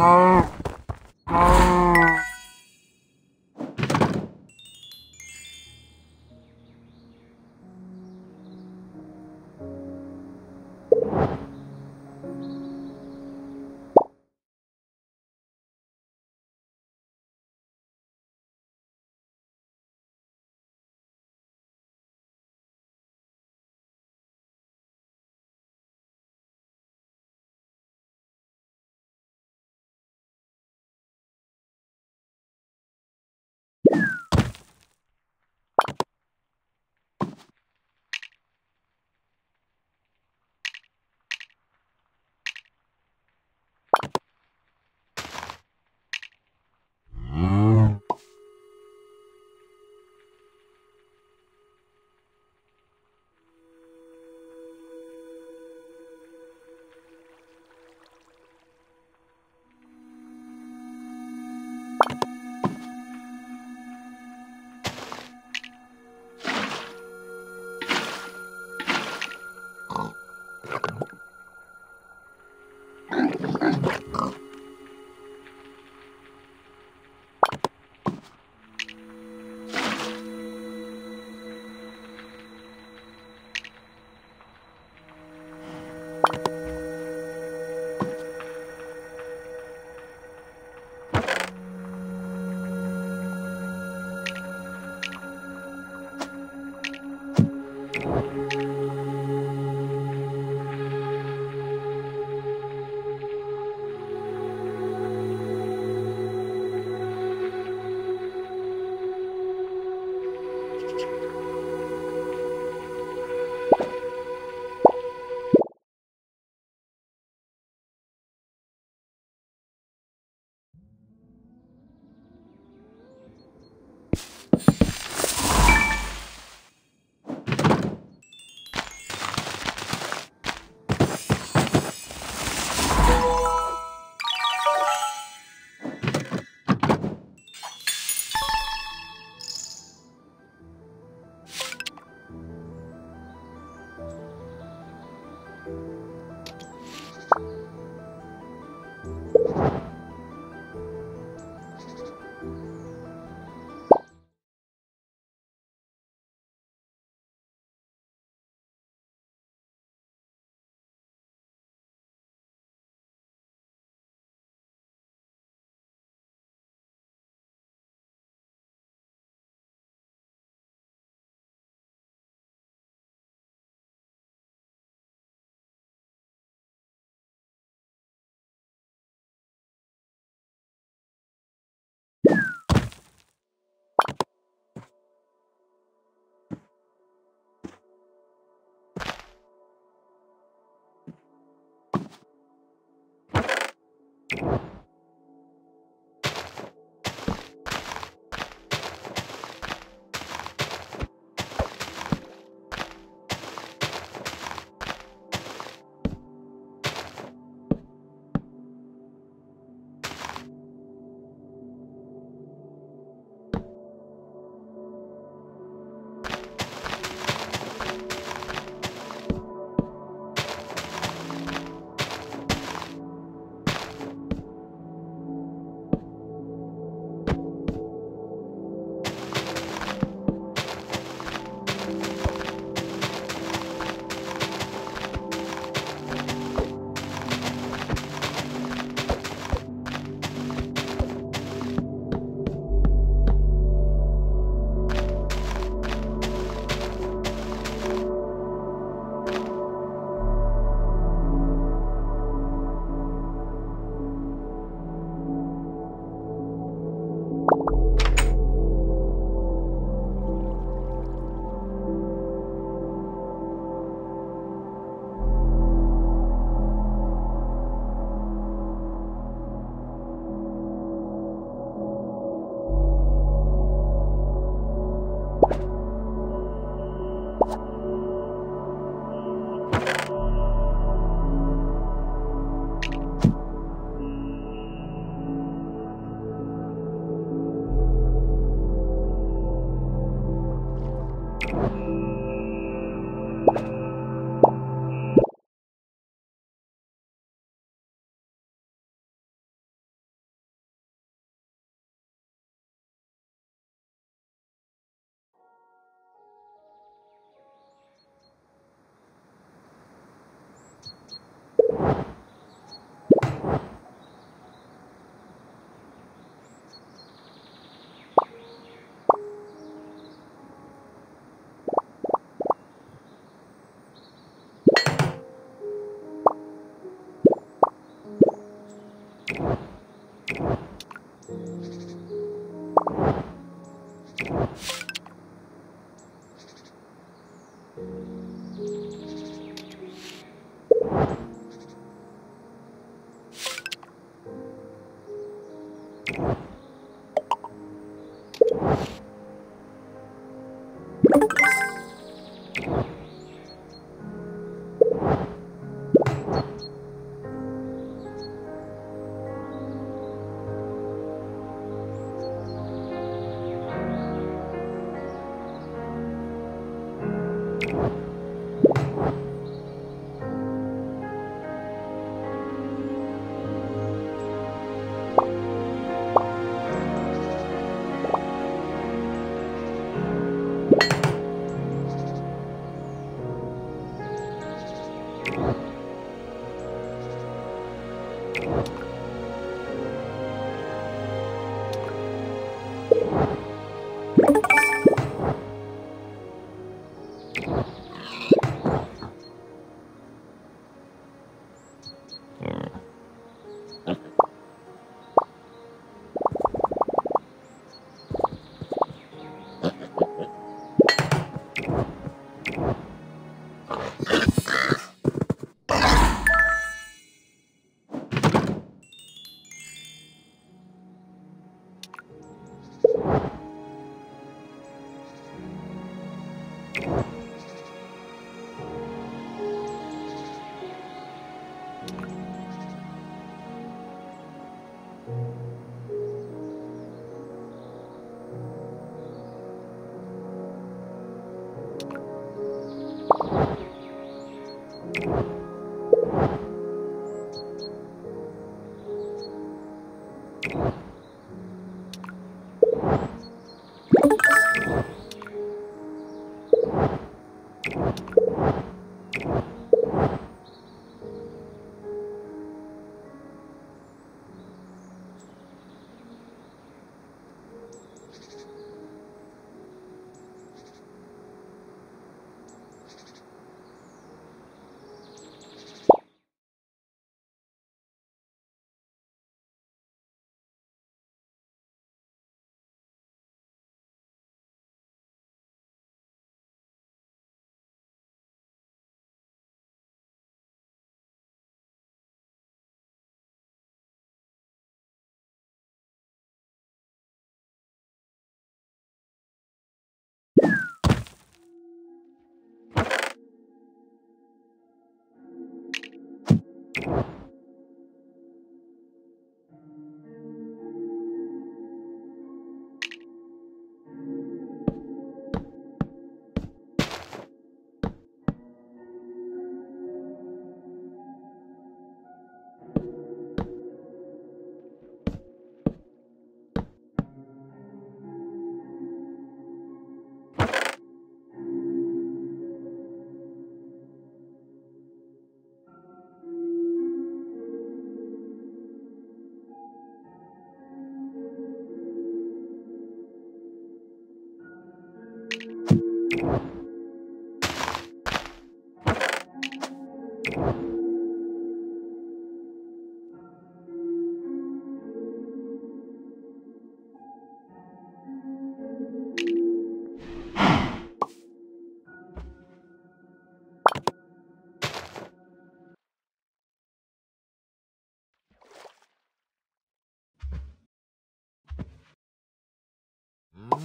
아.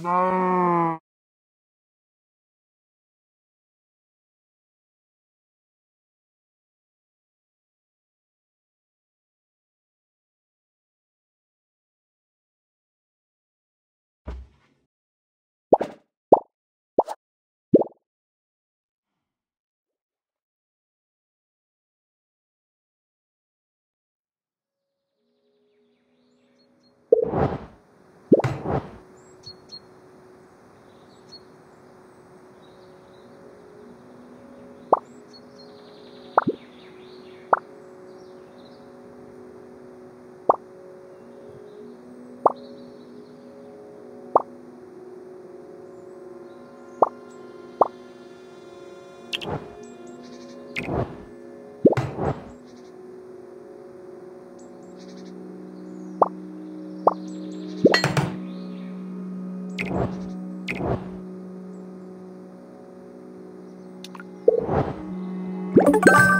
No. you